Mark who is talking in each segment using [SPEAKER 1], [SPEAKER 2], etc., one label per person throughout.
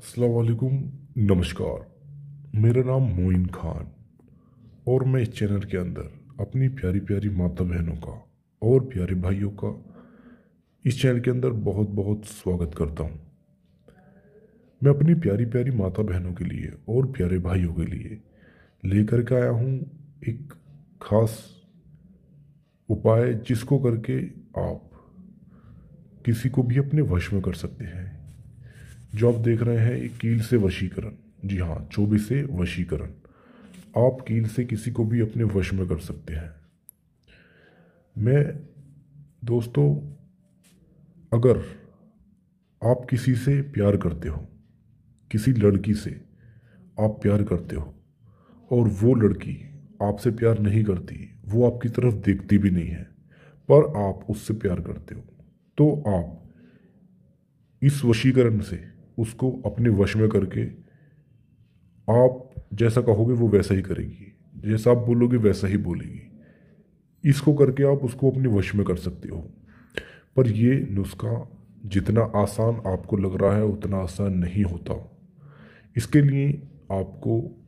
[SPEAKER 1] असलकुम नमस्कार। मेरा नाम मोइन खान और मैं इस चैनल के अंदर अपनी प्यारी प्यारी माता बहनों का और प्यारे भाइयों का इस चैनल के अंदर बहुत बहुत स्वागत करता हूँ। मैं अपनी प्यारी प्यारी माता बहनों के लिए और प्यारे भाइयों के लिए लेकर के आया हूँ एक खास उपाय जिसको करके आप किसी को भी अपने वश में कर सकते हैं। जो आप देख रहे हैं कील से वशीकरण। जी हाँ चौबीस से वशीकरण। आप कील से किसी को भी अपने वश में कर सकते हैं। मैं, दोस्तों, अगर आप किसी से प्यार करते हो, किसी लड़की से आप प्यार करते हो, और वो लड़की आपसे प्यार नहीं करती, वो आपकी तरफ़ देखती भी नहीं है, पर आप उससे प्यार करते हो तो आप इस वशीकरण से उसको अपने वश में करके आप जैसा कहोगे वो वैसा ही करेगी। जैसा आप बोलोगे वैसा ही बोलेगी। इसको करके आप उसको अपने वश में कर सकते हो। पर ये नुस्खा जितना आसान आपको लग रहा है, उतना आसान नहीं होता। इसके लिए आपको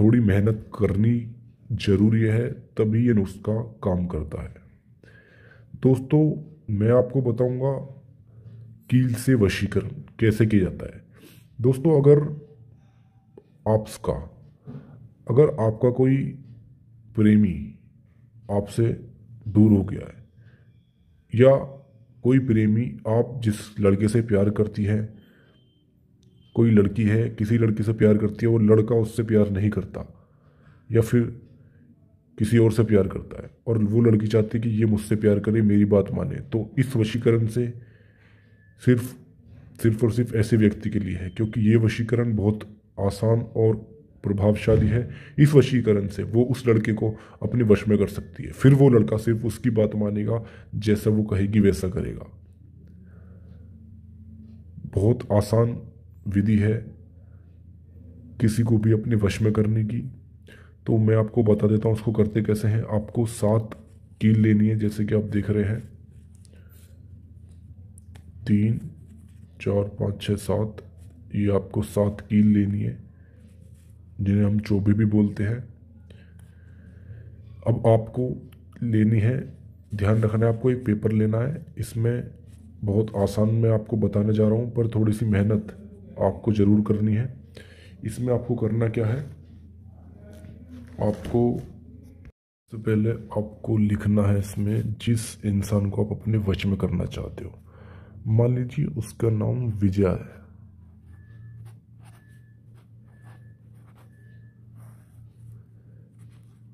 [SPEAKER 1] थोड़ी मेहनत करनी ज़रूरी है, तभी ये नुस्खा काम करता है। दोस्तों, मैं आपको बताऊँगा कील से वशीकरण कैसे किया जाता है? दोस्तों, अगर आपका अगर आपका कोई प्रेमी आपसे दूर हो गया है, या कोई प्रेमी आप जिस लड़के से प्यार करती है, कोई लड़की है, किसी लड़की से प्यार करती है, वो लड़का उससे प्यार नहीं करता, या फिर किसी और से प्यार करता है, और वो लड़की चाहती है कि ये मुझसे प्यार करे, मेरी बात माने तो इस वशीकरण से सिर्फ़ सिर्फ़ और सिर्फ़ ऐसे व्यक्ति के लिए है, क्योंकि ये वशीकरण बहुत आसान और प्रभावशाली है। इस वशीकरण से वो उस लड़के को अपने वश में कर सकती है। फिर वो लड़का सिर्फ़ उसकी बात मानेगा, जैसा वो कहेगी वैसा करेगा। बहुत आसान विधि है किसी को भी अपने वश में करने की। तो मैं आपको बता देता हूँ, उसको करते कैसे हैं? आपको सात कील लेनी है, जैसे कि आप देख रहे हैं। तीन, चार, पाँच छः सात, ये आपको सात कील लेनी है, जिन्हें हम चौबे भी बोलते हैं। अब आपको लेनी है, ध्यान रखना है, आपको एक पेपर लेना है। इसमें बहुत आसान मैं आपको बताने जा रहा हूँ, पर थोड़ी सी मेहनत आपको ज़रूर करनी है। इसमें आपको करना क्या है, आपको सबसे पहले आपको लिखना है इसमें, जिस इंसान को आप अपने वश में करना चाहते हो। मान लीजिए उसका नाम विजय है।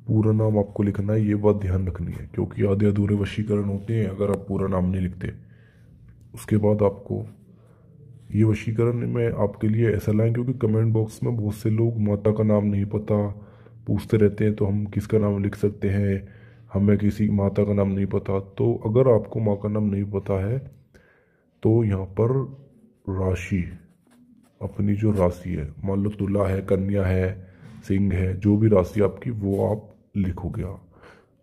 [SPEAKER 1] पूरा नाम आपको लिखना है, ये बात ध्यान रखनी है, क्योंकि आधे अधूरे वशीकरण होते हैं, अगर आप पूरा नाम नहीं लिखते। उसके बाद आपको ये वशीकरण मैं आपके लिए ऐसा लाएँ, क्योंकि कमेंट बॉक्स में बहुत से लोग माता का नाम नहीं पता, पूछते रहते हैं तो हम किसका नाम लिख सकते हैं, हमें किसी माता का नाम नहीं पता। तो अगर आपको माँ का नाम नहीं पता है तो यहाँ पर राशि, अपनी जो राशि है, मान लो तुला है, कन्या है, सिंह है, जो भी राशि आपकी, वो आप लिखोगे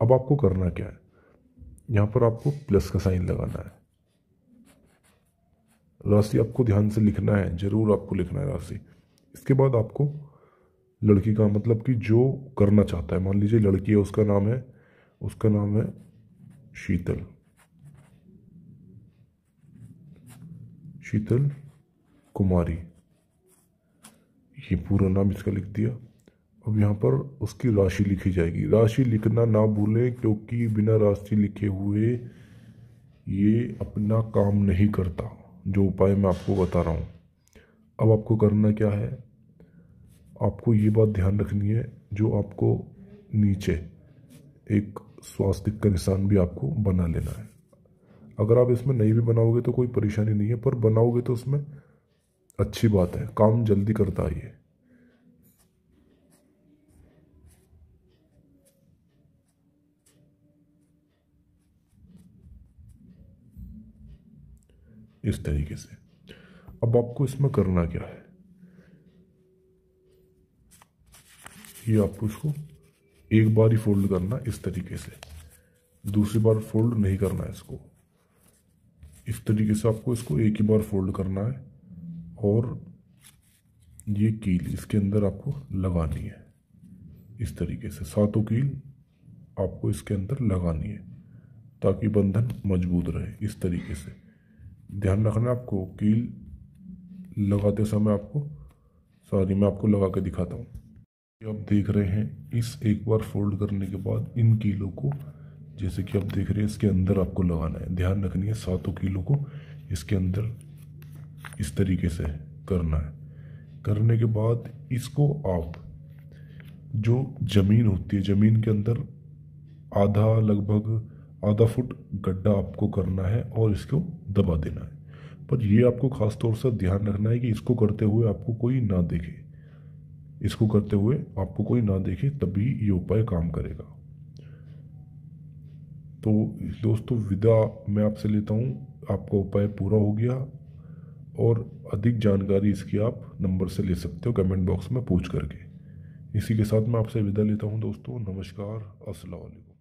[SPEAKER 1] अब आपको करना क्या है? यहाँ पर आपको प्लस का साइन लगाना है। राशि आपको ध्यान से लिखना है, ज़रूर आपको लिखना है राशि। इसके बाद आपको लड़की का मतलब कि जो करना चाहता है, मान लीजिए लड़की है, उसका नाम है, उसका नाम है शीतल। शीतल कुमारी ये पूरा नाम इसका लिख दिया अब यहाँ पर उसकी राशि लिखी जाएगी राशि लिखना ना भूलें क्योंकि बिना राशि लिखे हुए ये अपना काम नहीं करता जो उपाय मैं आपको बता रहा हूँ अब आपको करना क्या है आपको ये बात ध्यान रखनी है जो आपको नीचे एक स्वास्थ्य का निशान भी आपको बना लेना है अगर आप इसमें नहीं भी बनाओगे तो कोई परेशानी नहीं है, पर बनाओगे तो उसमें अच्छी बात है, काम जल्दी करता है ये इस तरीके से। अब आपको इसमें करना क्या है? ये आपको इसको एक बार ही फोल्ड करना इस तरीके से। दूसरी बार फोल्ड नहीं करना है इसको। इस तरीके से आपको इसको एक ही बार फोल्ड करना है और ये कील इसके अंदर आपको लगानी है। इस तरीके से सातों कील आपको इसके अंदर लगानी है ताकि बंधन मज़बूत रहे इस तरीके से। ध्यान रखना आपको कील लगाते समय आपको सॉरी मैं आपको लगा के दिखाता हूँ। आप देख रहे हैं, इस एक बार फोल्ड करने के बाद इन कीलों को जैसे कि आप देख रहे हैं, इसके अंदर आपको लगाना है। ध्यान रखनी है, सातों किलो को इसके अंदर इस तरीके से करना है। करने के बाद इसको आप, जो ज़मीन होती है, ज़मीन के अंदर आधा, लगभग आधा फुट गड्ढा आपको करना है और इसको दबा देना है। पर ये आपको ख़ास तौर से ध्यान रखना है कि इसको करते हुए आपको कोई ना देखे। इसको करते हुए आपको कोई ना देखे, तभी ये उपाय काम करेगा। तो दोस्तों, विदा मैं आपसे लेता हूँ। आपका उपाय पूरा हो गया और अधिक जानकारी इसकी आप नंबर से ले सकते हो कमेंट बॉक्स में पूछ करके। इसी के साथ मैं आपसे विदा लेता हूँ दोस्तों। नमस्कार। अस्सलाम वालेकुम।